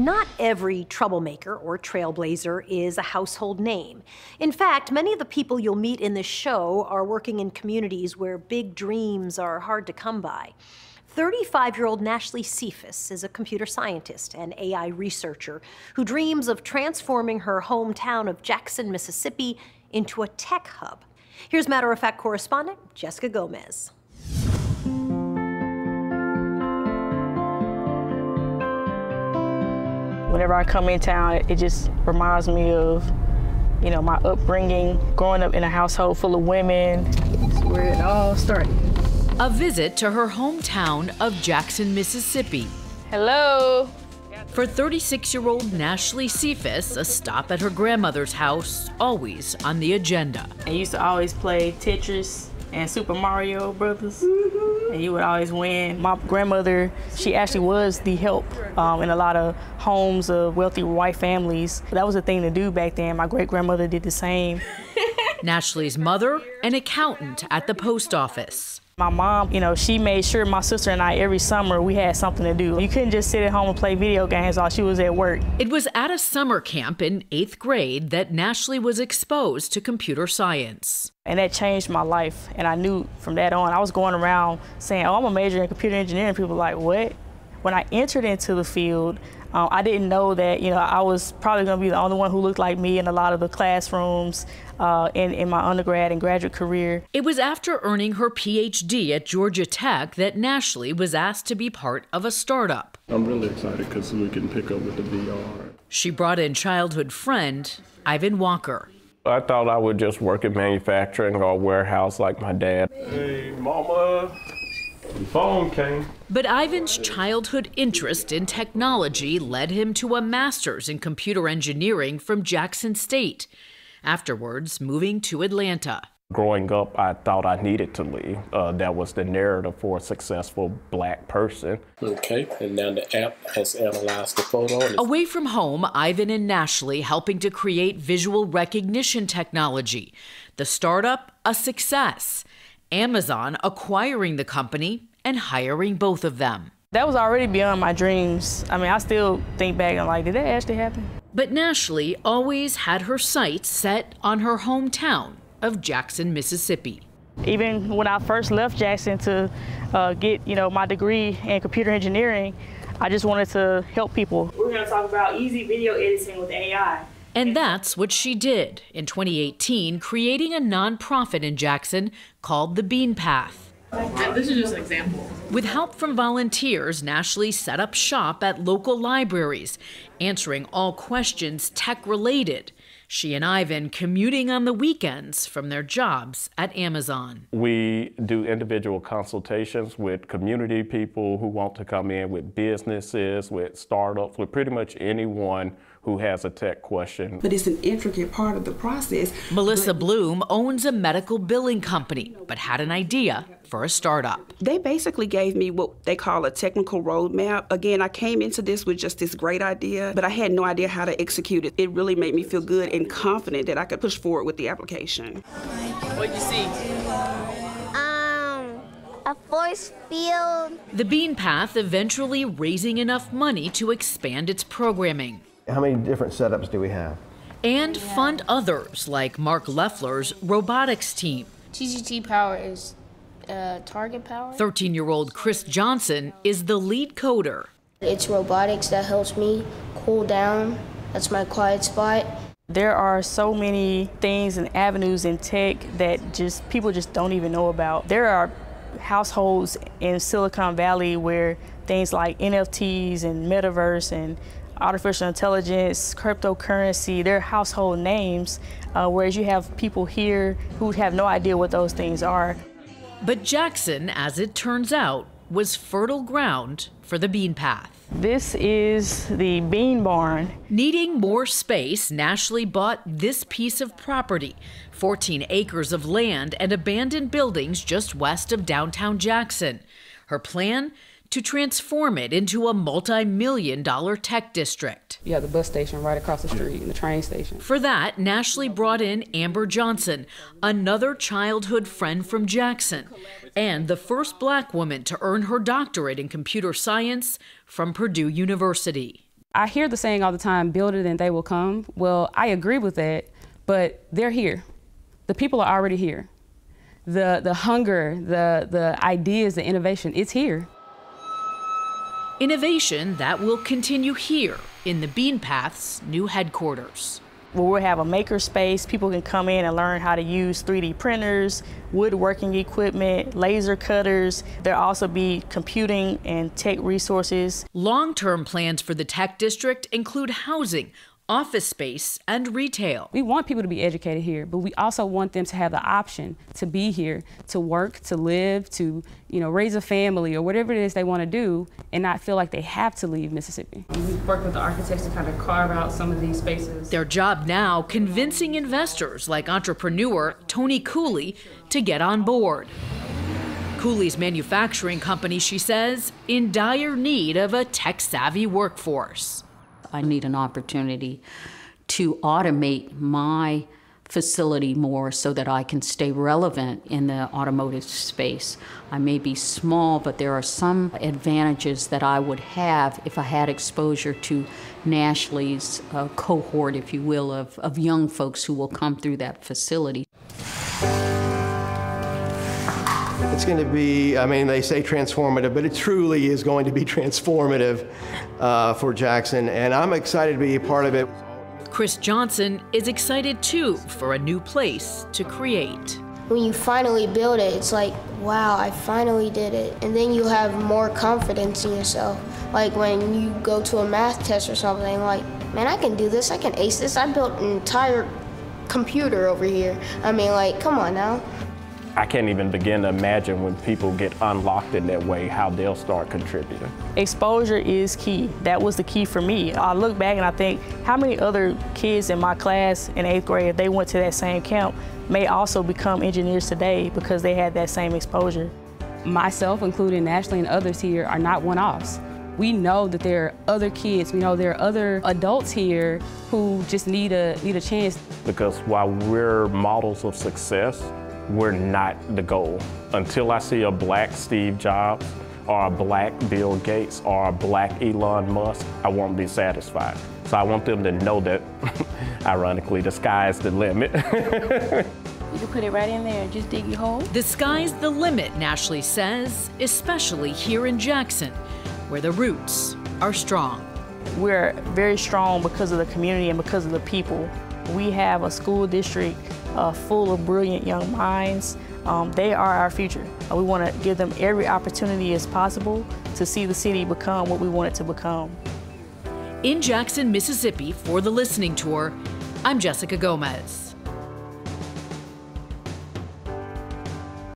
Not every troublemaker or trailblazer is a household name. In fact, many of the people you'll meet in this show are working in communities where big dreams are hard to come by. 35 year old Nashlie Sephus is a computer scientist and AI researcher who dreams of transforming her hometown of Jackson, Mississippi into a tech hub. Here's matter of fact correspondent Jessica Gomez. Whenever I come in town, it just reminds me of, you know, my upbringing, growing up in a household full of women. That's where it all started. A visit to her hometown of Jackson, Mississippi. Hello. For 36 year old Nashlie Sephus, a stop at her grandmother's house, always on the agenda. I used to always play Tetris and Super Mario Brothers, mm-hmm. and you would always win. My grandmother, she actually was the help um, in a lot of homes of wealthy white families. That was a thing to do back then. My great grandmother did the same. Nashlie's mother, an accountant at the post office. My mom, you know, she made sure my sister and I every summer we had something to do. You couldn't just sit at home and play video games while she was at work. It was at a summer camp in eighth grade that Nashlie was exposed to computer science. And that changed my life. And I knew from that on, I was going around saying, oh, I'm a major in computer engineering. People were like, what? When I entered into the field, um, I didn't know that, you know, I was probably going to be the only one who looked like me in a lot of the classrooms uh, in, in my undergrad and graduate career. It was after earning her PhD at Georgia Tech that Nashlie was asked to be part of a startup. I'm really excited because we can pick up with the VR. She brought in childhood friend Ivan Walker. I thought I would just work in manufacturing or warehouse like my dad. Hey, mama. The phone came. But Ivan's childhood interest in technology led him to a master's in computer engineering from Jackson State. Afterwards, moving to Atlanta. Growing up, I thought I needed to leave. Uh, that was the narrative for a successful black person. Okay, and now the app has analyzed the photo. Away from home, Ivan and Nashlie helping to create visual recognition technology. The startup, a success. Amazon acquiring the company and hiring both of them. That was already beyond my dreams. I mean, I still think back and like, did that actually happen? But Nashlie always had her sights set on her hometown of Jackson, Mississippi. Even when I first left Jackson to uh, get, you know, my degree in computer engineering, I just wanted to help people. We're going to talk about easy video editing with AI. And that's what she did in 2018, creating a nonprofit in Jackson called The Bean Path. And this is just an example. With help from volunteers, Nashlie set up shop at local libraries, answering all questions tech related. She and Ivan commuting on the weekends from their jobs at Amazon. We do individual consultations with community people who want to come in, with businesses, with startups, with pretty much anyone who has a tech question. But it's an intricate part of the process. Melissa Bloom owns a medical billing company, but had an idea for a startup. They basically gave me what they call a technical roadmap. Again, I came into this with just this great idea, but I had no idea how to execute it. It really made me feel good and confident that I could push forward with the application. What'd you see? Um, a force field. The Bean Path eventually raising enough money to expand its programming how many different setups do we have? And fund others like Mark Leffler's robotics team. TGT Power is uh, target power. 13 year old Chris Johnson is the lead coder. It's robotics that helps me cool down. That's my quiet spot. There are so many things and avenues in tech that just people just don't even know about. There are households in Silicon Valley where things like NFTs and metaverse and artificial intelligence, cryptocurrency, they're household names, uh, whereas you have people here who have no idea what those things are. But Jackson, as it turns out, was fertile ground for the bean path. This is the bean barn. Needing more space, Nashlie bought this piece of property 14 acres of land and abandoned buildings just west of downtown Jackson. Her plan? To transform it into a multi million dollar tech district. You have the bus station right across the street and the train station. For that, Nashlie brought in Amber Johnson, another childhood friend from Jackson, and the first black woman to earn her doctorate in computer science from Purdue University. I hear the saying all the time, build it and they will come. Well, I agree with that, but they're here. The people are already here. The, the hunger, the, the ideas, the innovation, it's here. Innovation that will continue here in the Bean Path's new headquarters. Where we'll have a maker space, people can come in and learn how to use 3D printers, woodworking equipment, laser cutters. There'll also be computing and tech resources. Long-term plans for the tech district include housing, office space, and retail. We want people to be educated here, but we also want them to have the option to be here, to work, to live, to you know, raise a family or whatever it is they want to do and not feel like they have to leave Mississippi. We work with the architects to kind of carve out some of these spaces. Their job now convincing investors like entrepreneur Tony Cooley to get on board. Cooley's manufacturing company, she says, in dire need of a tech-savvy workforce. I need an opportunity to automate my facility more so that I can stay relevant in the automotive space. I may be small, but there are some advantages that I would have if I had exposure to Nashlie's uh, cohort, if you will, of, of young folks who will come through that facility. It's going to be, I mean, they say transformative, but it truly is going to be transformative uh, for Jackson, and I'm excited to be a part of it. Chris Johnson is excited too for a new place to create. When you finally build it, it's like, wow, I finally did it. And then you have more confidence in yourself. Like when you go to a math test or something, like, man, I can do this, I can ace this. I built an entire computer over here. I mean, like, come on now. I can't even begin to imagine when people get unlocked in that way, how they'll start contributing. Exposure is key. That was the key for me. I look back and I think, how many other kids in my class in eighth grade, if they went to that same camp, may also become engineers today because they had that same exposure. Myself, including Ashley and others here, are not one-offs. We know that there are other kids, we know there are other adults here who just need a, need a chance. Because while we're models of success, we're not the goal. Until I see a black Steve Jobs or a black Bill Gates or a black Elon Musk, I won't be satisfied. So I want them to know that, ironically, the sky's the limit. you can put it right in there and just dig your hole. The sky's the limit, Nashlie says, especially here in Jackson, where the roots are strong. We're very strong because of the community and because of the people. We have a school district uh, full of brilliant young minds. Um, they are our future. We want to give them every opportunity as possible to see the city become what we want it to become. In Jackson, Mississippi, for the listening tour, I'm Jessica Gomez.